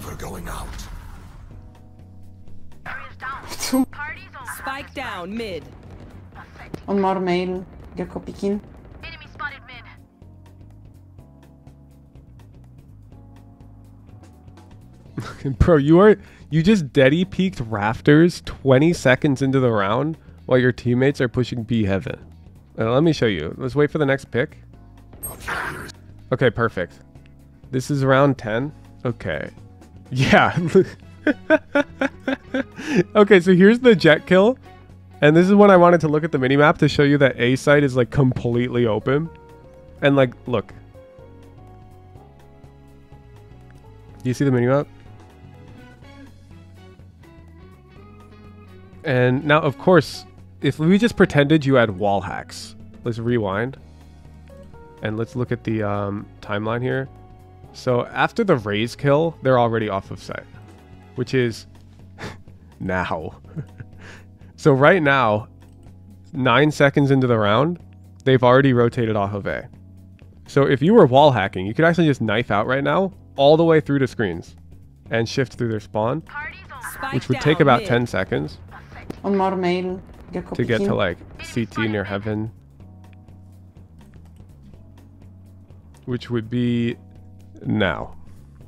Cover going out. Spike down mid. One more male. Gekko picking. Enemy spotted mid. Bro, you are you just deady peaked rafters 20 seconds into the round while your teammates are pushing B heaven. Uh, let me show you. Let's wait for the next pick. Okay, perfect. This is round 10. Okay. Yeah. okay, so here's the jet kill. And this is when I wanted to look at the minimap to show you that A site is like completely open. And like, look. Do you see the minimap? And now, of course, if we just pretended you had wall hacks, let's rewind. And let's look at the um, timeline here. So after the Raze kill, they're already off of site, which is now. so right now, nine seconds into the round, they've already rotated off of A. So if you were wall hacking, you could actually just knife out right now, all the way through to screens, and shift through their spawn, which would take about 10 seconds One more male. Gekko to get to like CT near heaven, which would be now.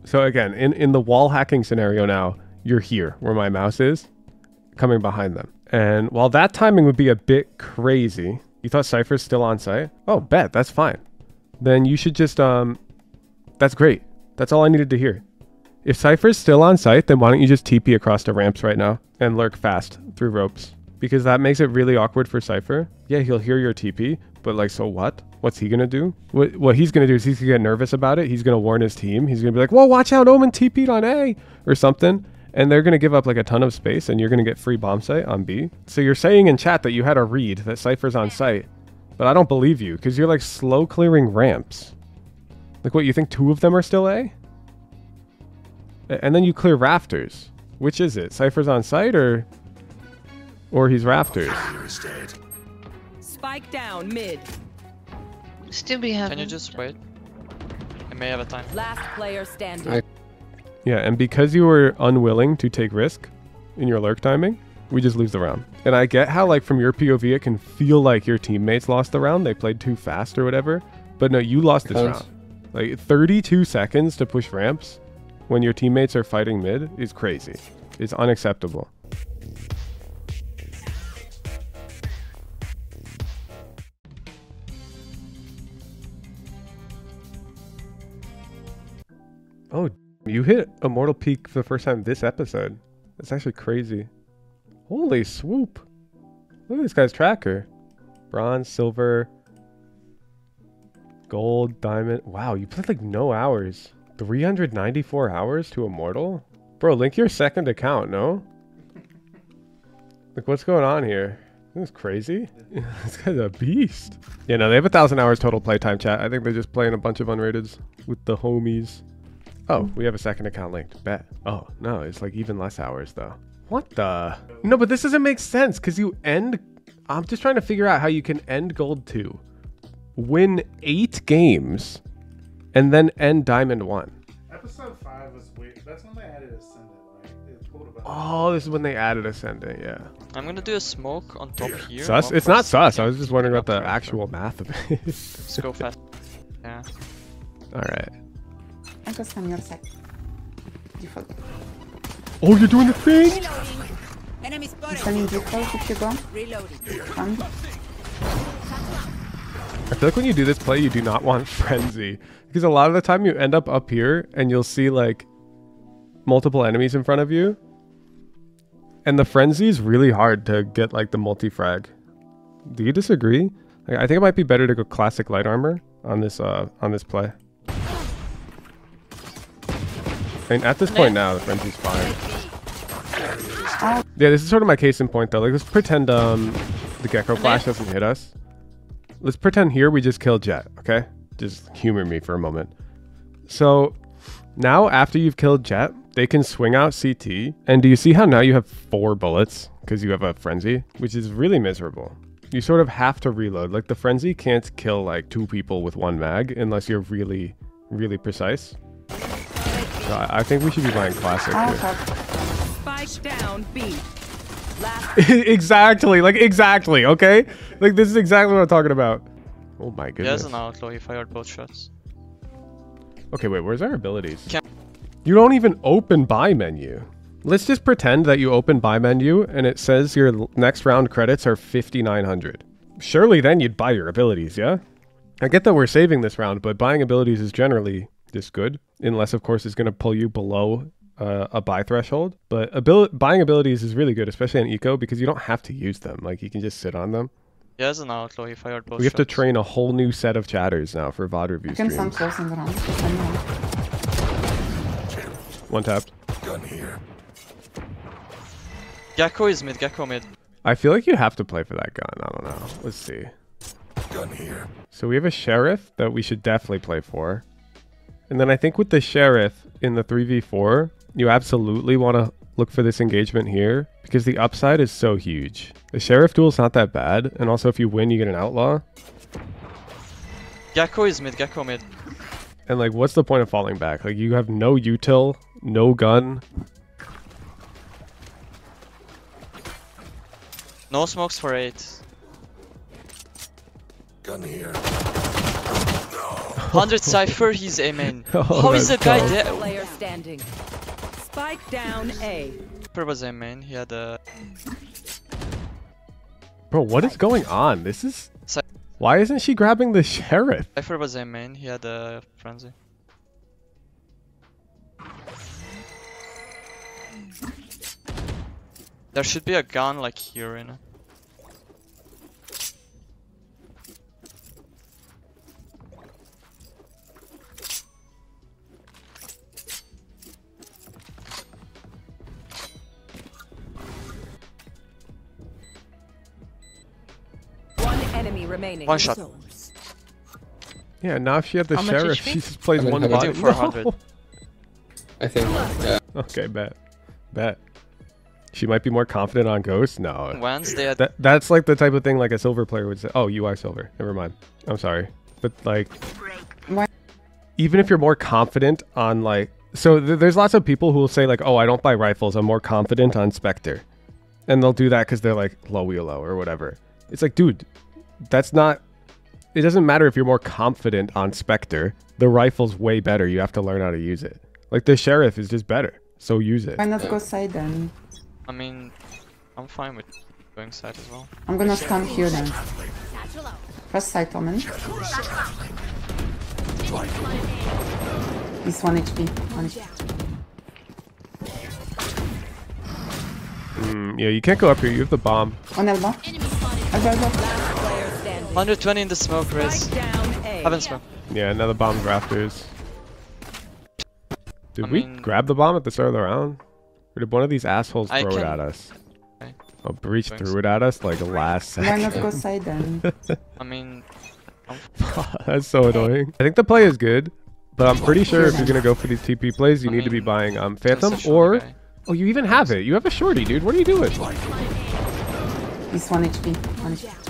So again, in in the wall hacking scenario now, you're here where my mouse is, coming behind them. And while that timing would be a bit crazy, you thought Cypher's still on site? Oh, bet that's fine. Then you should just um, that's great. That's all I needed to hear. If Cypher's still on site, then why don't you just TP across the ramps right now and lurk fast through ropes? Because that makes it really awkward for Cypher. Yeah, he'll hear your TP, but like, so what? What's he gonna do? What, what he's gonna do is he's gonna get nervous about it. He's gonna warn his team. He's gonna be like, "Well, watch out! Omen TP'd on A or something," and they're gonna give up like a ton of space, and you're gonna get free bomb site on B. So you're saying in chat that you had a read that Cypher's on site, but I don't believe you because you're like slow clearing ramps. Like, what you think? Two of them are still A? A- And then you clear rafters. Which is it? Cypher's on site or or he's rafters? Carrier is dead. Spike down mid. Still be having. Can you just wait? I may have a time. Last player standing. I- Yeah, and because you were unwilling to take risk in your lurk timing, we just lose the round. And I get how like from your POV it can feel like your teammates lost the round. They played too fast or whatever. But no, you lost this round. Like 32 seconds to push ramps when your teammates are fighting mid is crazy. It's unacceptable. Oh, you hit Immortal Peak for the first time this episode. That's actually crazy. Holy swoop. Look at this guy's tracker. Bronze, silver, gold, diamond. Wow, you played like no hours. 394 hours to Immortal? Bro, link your second account, no? Like, what's going on here? This is crazy. this guy's a beast. Yeah, no, they have a thousand hours total playtime chat. I think they're just playing a bunch of unrateds with the homies. Oh. oh, we have a second account linked. Bet. Oh, no, it's like even less hours though. What the? No, but this doesn't make sense because you end. I'm just trying to figure out how you can end Gold 2, win eight games, and then end Diamond 1. Episode five was weird. That's when they added Ascendant, right? About Oh, this is when they added Ascendant, yeah. I'm gonna do a smoke on top here. Sus? It's not person sus. I was just wondering about the actual math of it. Let's go fast. Yeah. Alright. I go stand your side. Default. Oh, you're doing the thing? Enemy spotted. Standing default if you go. Reloading. One. I feel like when you do this play, you do not want frenzy because a lot of the time you end up up here and you'll see like multiple enemies in front of you, and the frenzy is really hard to get like the multi frag. Do you disagree? Like, I think it might be better to go classic light armor on this uh on this play. Mean, at this point now, the frenzy's fine. Yeah, this is sort of my case in point though. Like, let's pretend um the Gekko flash doesn't hit us. Let's pretend here we just kill Jet, okay? Just humor me for a moment. So now after you've killed Jet, they can swing out CT. And do you see how now you have four bullets because you have a frenzy, which is really miserable. You sort of have to reload. Like the frenzy can't kill like two people with one mag unless you're really, really precise. So I, I think we should be buying classic. Here. Spike down B. Exactly, like exactly, okay? Like this is exactly what I'm talking about. Oh my He goodness. has an outlaw, he fired both shots. Okay, wait, where's our abilities? Can- You don't even open buy menu. Let's just pretend that you open buy menu and it says your next round credits are 5900. Surely then you'd buy your abilities, yeah? I get that we're saving this round, but buying abilities is generally just good, unless of course it's going to pull you below uh, a buy threshold. But abil- buying abilities is really good, especially in eco, because you don't have to use them. Like you can just sit on them. He has an outlaw, he fired both We have to train a whole new set of chatters now for VOD review I can stand streams. close in the round. Anyone. One tapped. Gekko is mid, Gekko mid. I feel like you have to play for that gun. I don't know. Let's see. Gun here. So we have a sheriff that we should definitely play for. And then I think with the sheriff in the 3v4, you absolutely want to look for this engagement here because the upside is so huge. The sheriff duel's not that bad. And also if you win, you get an outlaw. Gekko is mid, Gekko mid. And like, what's the point of falling back? Like you have no util, no gun. No smokes for 8. Gun here. 100 Cypher, he's A main. Oh, How is the guy tough. dead? player standing. Spike down A. Cypher was A main, he had a... Bro, what is going on? This is... Why isn't she grabbing the sheriff? Cypher was A main, he had a frenzy. There should be a gun like here in it. Remaining. One shot. Yeah, now if she had the How sheriff, HP? she just plays I mean, one how much- body. for think 400. No. I think. Yeah. Okay, bet. Bet. She might be more confident on Ghost? No. Wednesday That that's like the type of thing like a silver player would say. Oh, you are silver. Never mind. I'm sorry. But like Why- even if you're more confident on like so th- there's lots of people who will say like, "Oh, I don't buy rifles. I'm more confident on Spectre. And they'll do that cuz they're like low wheel or whatever. It's like, dude, that's not it doesn't matter if you're more confident on Spectre. The rifle's way better. You have to learn how to use it. Like the sheriff is just better. So use it. Why not go side then? I mean, I'm fine with going side as well. I'm gonna stand here then. First side, Omen. He's 1 HP. 1 HP. Mm, yeah, you can't go up here. You have the bomb. On elbow. Elbow, elbow. Player standing. 120 in the smoke, Riz. Spike. Haven't smoke. Yeah, another bomb rafters. Did I we mean- grab the bomb at the start of the round? Or did one of these assholes I throw it at us? Okay. Oh, Breach Thanks. threw it at us like last Why not second. go side then? I mean, That's so annoying. I think the play is good, but I'm pretty sure if you're gonna go for these TP plays, you I need to be buying um Phantom or guy. oh you even have it. You have a shorty, dude. What are you doing? He's 1 HP. 1 HP.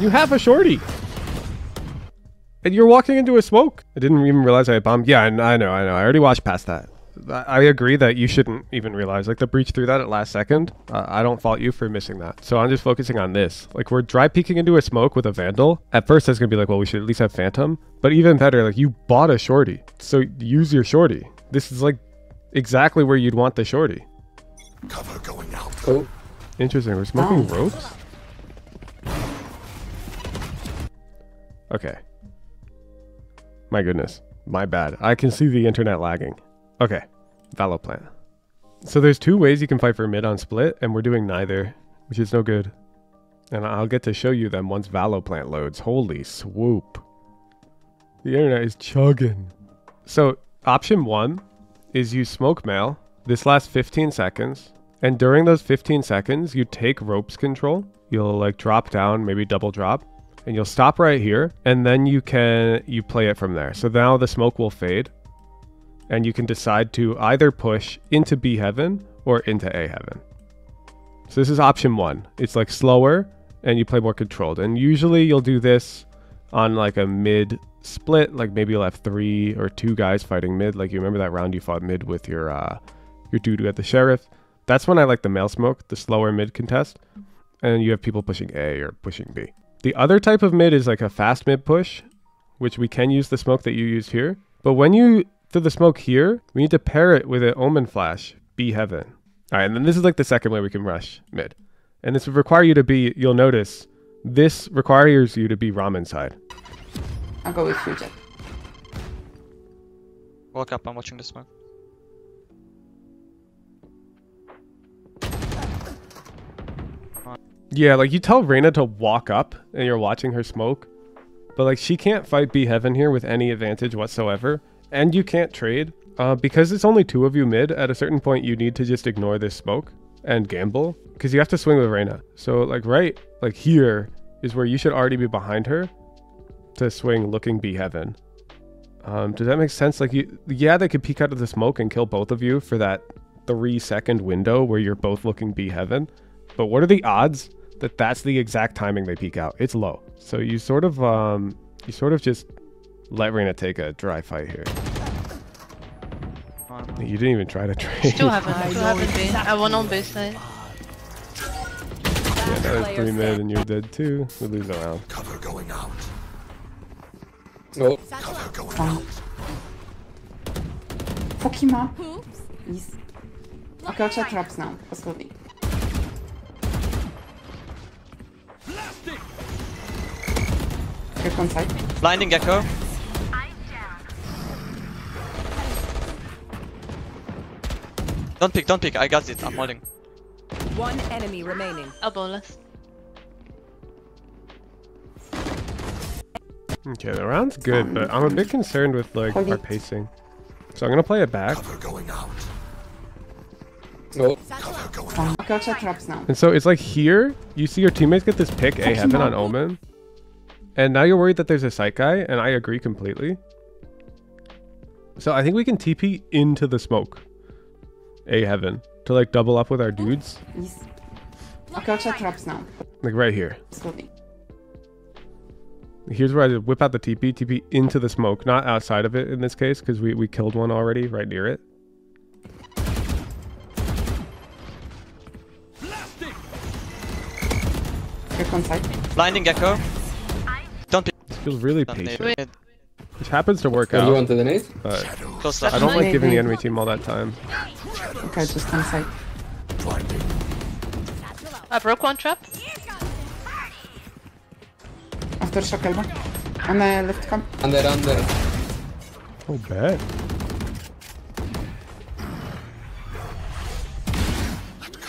You have a shorty. And you're walking into a smoke. I didn't even realize I had bombed. Yeah, I I know, I know. I already watched past that. I I agree that you shouldn't even realize. Like the breach threw that at last second. Uh, I don't fault you for missing that. So I'm just focusing on this. Like we're dry peeking into a smoke with a vandal. At first, that's gonna be like, well, we should at least have phantom. But even better, like you bought a shorty, so use your shorty. This is like exactly where you'd want the shorty. Cover going out. Oh, Interesting. We're smoking Oh. ropes. Okay. My goodness. My bad. I can see the internet lagging. Okay. Valoplant. So there's two ways you can fight for mid on split, and we're doing neither, which is no good. And I'll get to show you them once Valoplant loads. Holy swoop. The internet is chugging. So option one is you smoke mail. This lasts 15 seconds. And during those 15 seconds, you take ropes control. You'll like drop down, maybe double drop, and you'll stop right here. And then you can you play it from there. So now the smoke will fade, and you can decide to either push into B heaven or into A heaven. So this is option one. It's like slower, and you play more controlled. And usually you'll do this on like a mid split, like maybe you'll have three or two guys fighting mid. Like you remember that round you fought mid with your uh your dude had the sheriff. That's when I like the mail smoke, the slower mid contest, and you have people pushing A or pushing B. The other type of mid is like a fast mid push, which we can use the smoke that you used here. But when you throw the smoke here, we need to pair it with an omen flash, Be heaven. All right, and then this is like the second way we can rush mid. And this would require you to be, you'll notice, this requires you to be ramen side. I'll go with you, Jet. Walk up, I'm watching the smoke. Yeah, like you tell Reyna to walk up and you're watching her smoke, but like she can't fight B Heaven here with any advantage whatsoever, and you can't trade. Uh, because it's only two of you mid, at a certain point you need to just ignore this smoke and gamble, because you have to swing with Reyna. So like right, like here is where you should already be behind her to swing looking B Heaven. Um, does that make sense? Like you, yeah, they could peek out of the smoke and kill both of you for that three second window where you're both looking B Heaven. But what are the odds that that's the exact timing they peek out. It's low. So you sort of um you sort of just let Reyna take a dry fight here. You didn't even try to trade. Still haven't. Still haven't been. I won on base side. yeah, that was three mid and you're dead too. We lose a round. Cover going out. Oh, Cover going Fine. out. Fuck him up. Please. Okay, I'll check traps now. Slowly. Get one side. Blinding Gekko. Don't pick, don't pick, I got it, I'm holding. one enemy remaining. Elbow left. Okay, the round's good, but I'm a bit concerned with like our pacing. So I'm gonna play it back. Cover going out. Oh, Cover going Fine. out. Okay, I'll check traps now. And so it's like here, you see your teammates get this pick A heaven on. Omen. And now you're worried that there's a sight guy, and I agree completely. So I think we can TP into the smoke. A heaven. To like double up with our dudes. Please. Okay, I'll check traps now. Like right here. Slowly. Here's where I whip out the TP, TP into the smoke, not outside of it in this case, because we, we killed one already right near it. One side. Blinding Gekko. Don't pick. This feels really Don't patient. need- Which happens to work When you out, want the nade? but Close I don't like giving the enemy team all that time. Okay, just one side. Blinding. I broke one trap. Aftershock elbow. On the left camp. Under, under. Oh, bad.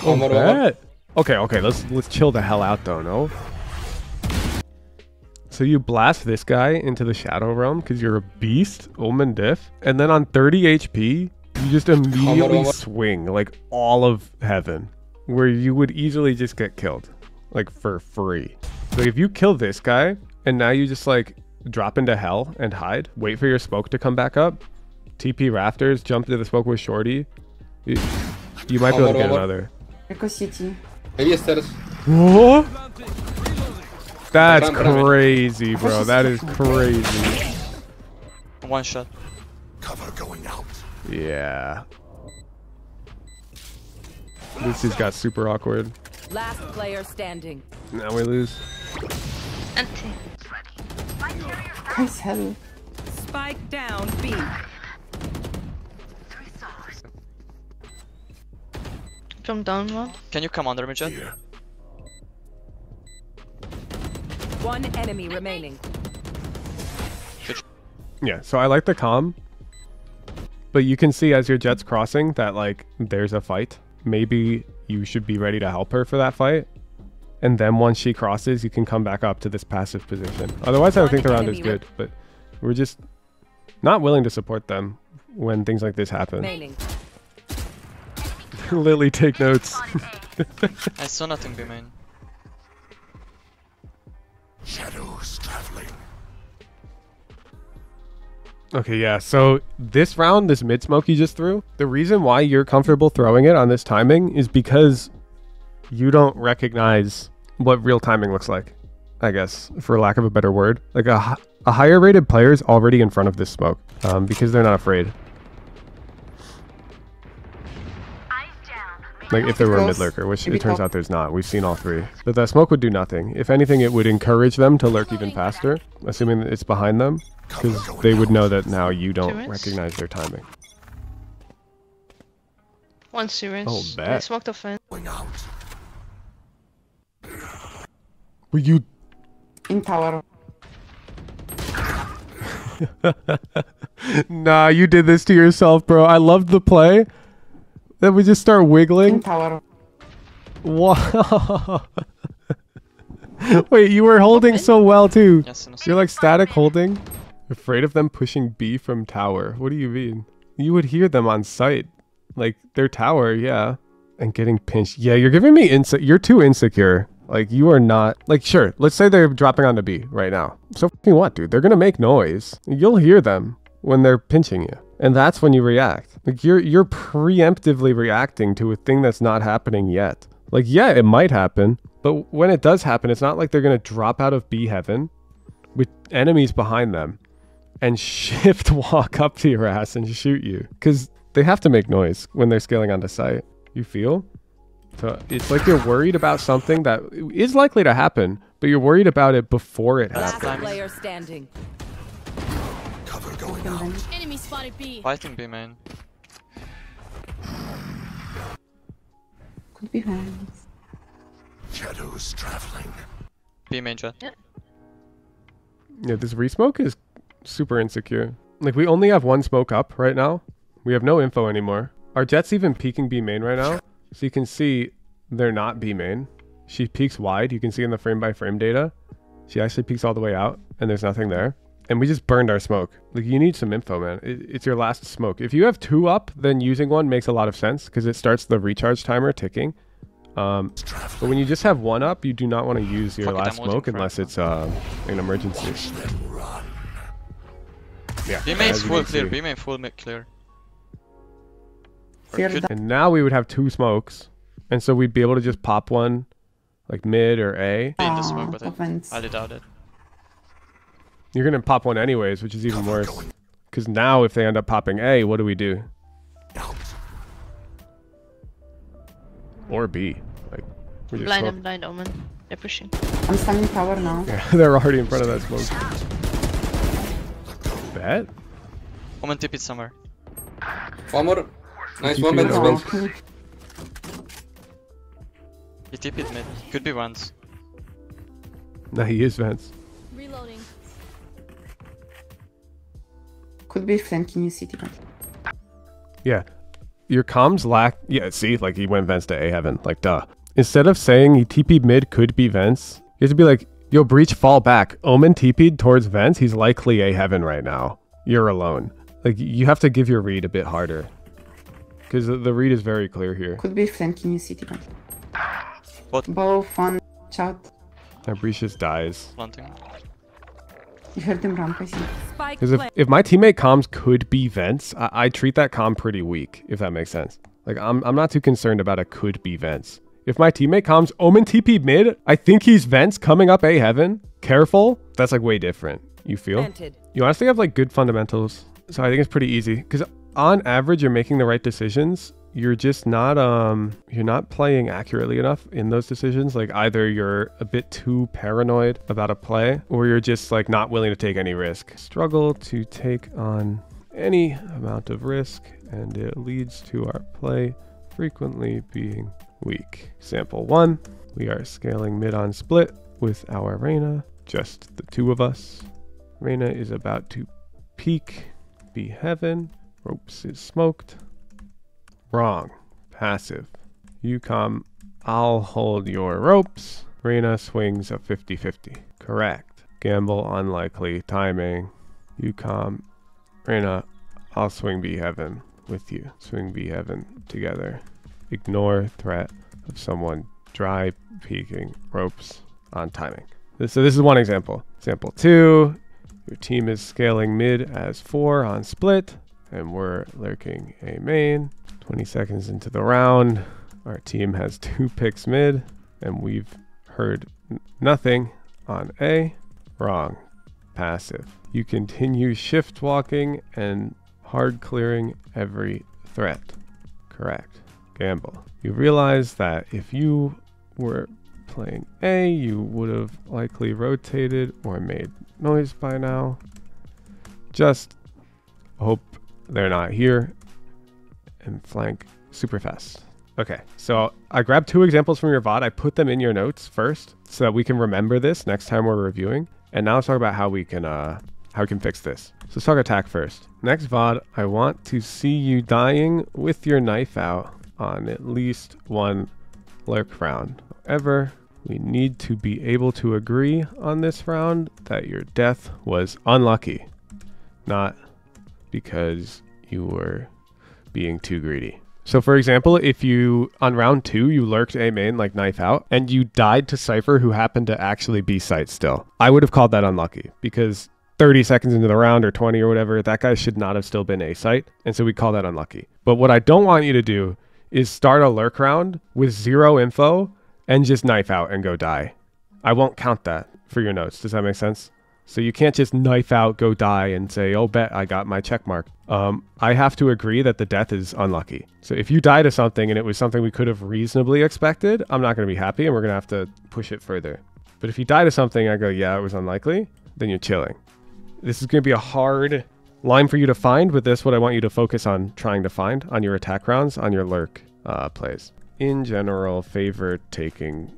Oh, One more oh, bad. Okay, okay, let's let's chill the hell out though, no? So you blast this guy into the Shadow Realm because you're a beast, Omen Diff, and then on 30 HP, you just immediately swing like all of heaven, where you would easily just get killed, like for free. So if you kill this guy, and now you just like drop into hell and hide, wait for your smoke to come back up, TP rafters, jump into the smoke with Shorty, you, you might be able to get Over, over. another. Echo City. Maybe stairs. What? That's Ram, ram it. crazy, bro. That is crazy. One shot. Cover going out. Yeah. This has got super awkward. Last player standing. Now we lose. Anti. Guys, hell. Spike down B. From down one. Can you come under me, Jet? Here. One enemy remaining. Yeah, so I like the calm. But you can see as your jet's crossing that, like, there's a fight. Maybe you should be ready to help her for that fight. And then once she crosses, you can come back up to this passive position. Otherwise, I would think the round is good. But we're just not willing to support them when things like this happen. Remaining. Lily, take notes. I saw nothing be main. Shadows traveling. Okay, yeah. So this round, this mid smoke you just threw, the reason why you're comfortable throwing it on this timing is because you don't recognize what real timing looks like. I guess, for lack of a better word. Like a, a higher rated player is already in front of this smoke um, because they're not afraid. Like if there were a mid lurker, which it turns out there's not. We've seen all three. But that smoke would do nothing. If anything, it would encourage them to lurk even faster, assuming that it's behind them, because they would know that now you don't recognize their timing. One syringe. Oh, I bet. smoked a fan. Going out. Were you? In tower. Nah, you did this to yourself, bro. I loved the play. Then we just start wiggling. Wow. Wait, you were holding so well too. Yes, You're like static holding. Afraid of them pushing B from tower. What do you mean? You would hear them on site. Like their tower, yeah. And getting pinched. Yeah, you're giving me insecure. You're too insecure. Like you are not. Like sure, let's say they're dropping onto B right now. So fucking what, dude? They're gonna make noise. You'll hear them when they're pinching you, and that's when you react. Like you're you're preemptively reacting to a thing that's not happening yet. Like yeah, it might happen, but when it does happen, it's not like they're gonna drop out of B heaven with enemies behind them and shift walk up to your ass and shoot you because they have to make noise when they're scaling onto site. You feel? So it's like you're worried about something that is likely to happen, but you're worried about it before it Last happens. player standing. Cover going out. Enemy spotted B. Fighting B main. Could be hands. Shadows traveling. B main jet. Yeah, this resmoke is super insecure. Like we only have one smoke up right now. We have no info anymore. Our jet's even peeking B main right now. So you can see they're not B main. She peeks wide. You can see in the frame by frame data. She actually peeks all the way out and there's nothing there. And we just burned our smoke. Like you need some info, man. It, it's your last smoke. If you have two up, then using one makes a lot of sense because it starts the recharge timer ticking. Um, but when you just have one up, you do not want to use your Fuck last I'm smoke unless it's uh, an emergency. Yeah. B as main's full clear. see. B main full mid clear. Or Fear could- that. And now we would have two smokes. And so we'd be able to just pop one like mid or A. be in the Ah, smoke, but I offense. highly doubt it. You're going to pop one anyways, which is even Cover worse. going Because now if they end up popping A, what do we do? out. Or B. Like, we just Blind smoke. and blind omen. They're pushing. I'm standing tower now. Yeah, they're already in front of that smoke. Bet? Omen tip it somewhere. One more. Nice you one, feel man. about Oh, He tip it mid. Could be once. No, he is Vents. Reloading. Could be flanking you city. but- Yeah. Your comms lack. Yeah, see, like he went Vents to A heaven. Like, duh. Instead of saying he TP mid could be Vents, you have to be like, yo, Breach, fall back. Omen TP'd towards Vents. He's likely A heaven right now. You're alone. Like, you have to give your read a bit harder. Because the, the read is very clear here. Could be flanking you city. but- What? Both on chat. Now Breach just dies. Planting. You heard them ramp, I see. Spike Because if, if my teammate comms could be Vents, I, I treat that comm pretty weak, if that makes sense. Like, I'm, I'm not too concerned about a could be Vents. If my teammate comms Omen TP mid, I think he's Vents coming up A heaven. Careful. That's like way different. You feel? planted. You honestly have like good fundamentals. So I think it's pretty easy. Because on average, you're making the right decisions. You're just not um you're not playing accurately enough in those decisions. Like either you're a bit too paranoid about a play, or you're just like not willing to take any risk. Struggle to take on any amount of risk, and it leads to our play frequently being weak. Sample one, we are scaling mid on split with our Reyna, just the two of us. Reyna is about to peak, be heaven. Ropes is smoked. Wrong. Passive. You come, I'll hold your ropes. Reyna swings a 50 50. Correct. Gamble unlikely. Timing. You come, Reyna, I'll swing B heaven with you. Swing B heaven together. Ignore threat of someone dry peeking ropes on timing. This- So this is one example. Example two, your team is scaling mid as four on split, and we're lurking a main. 20 seconds into the round, our team has two picks mid, and we've heard nothing on A. Wrong. Passive. You continue shift walking and hard clearing every threat. Correct. Gamble. You realize that if you were playing A, you would have likely rotated or made noise by now. Just hope they're not here and flank super fast. Okay, so I grabbed two examples from your VOD. I put them in your notes first so that we can remember this next time we're reviewing. And now let's talk about how we can uh, how we can fix this. So let's talk attack first. Next VOD, I want to see you dying with your knife out on at least one lurk round. However, we need to be able to agree on this round that your death was unlucky, not because you were being too greedy. So for example, if you on round two you lurked A main like knife out and you died to Cypher who happened to actually be sight still, I would have called that unlucky because 30 seconds into the round or 20 or whatever, that guy should not have still been A site. And so we call that unlucky. But what I don't want you to do is start a lurk round with zero info and just knife out and go die. I won't count that for your notes. Does that make sense? So you can't just knife out, go die, and say, "Oh, bet I got my check mark." Um, I have to agree that the death is unlucky. So if you die to something and it was something we could have reasonably expected, I'm not going to be happy, and we're going to have to push it further. But if you die to something, I go, "Yeah, it was unlikely," then you're chilling. This is going to be a hard line for you to find. With this, what I want you to focus on trying to find on your attack rounds, on your lurk uh, plays. In general, favor taking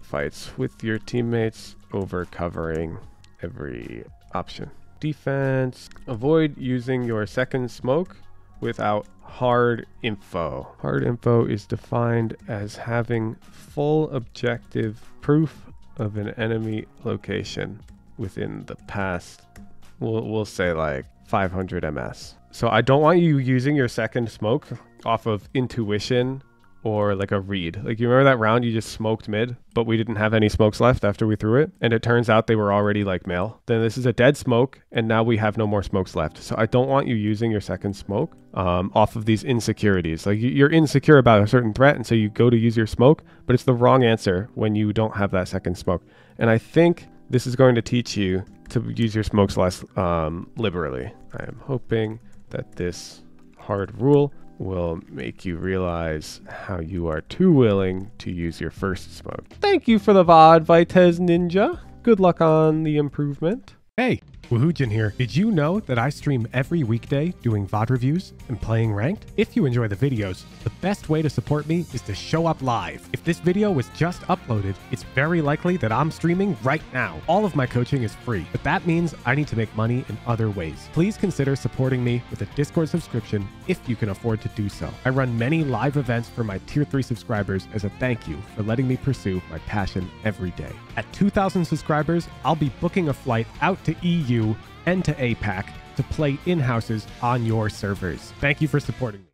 fights with your teammates over covering every option. Defense, avoid using your second smoke without hard info. Hard info is defined as having full objective proof of an enemy location within the past, we'll, we'll say like 500 ms. So I don't want you using your second smoke off of intuition or like a read. Like you remember that round you just smoked mid, but we didn't have any smokes left after we threw it, and it turns out they were already like mail. Then this is a dead smoke, and now we have no more smokes left. So I don't want you using your second smoke um, off of these insecurities. Like you- you're insecure about a certain threat, and so you go to use your smoke, but it's the wrong answer when you don't have that second smoke. And I think this is going to teach you to use your smokes less um, liberally. I am hoping that this hard rule will make you realize how you are too willing to use your first smoke. Thank you for the VOD, Vitez Ninja. Good luck on the improvement. Hey, Woohoojin here. Did you know that I stream every weekday doing VOD reviews and playing ranked? If you enjoy the videos, the best way to support me is to show up live. If this video was just uploaded, it's very likely that I'm streaming right now. All of my coaching is free, but that means I need to make money in other ways. Please consider supporting me with a Discord subscription if you can afford to do so. I run many live events for my tier 3 subscribers as a thank you for letting me pursue my passion every day. At 2,000 subscribers, I'll be booking a flight out to And to APAC to play in houses on your servers. Thank you for supporting me.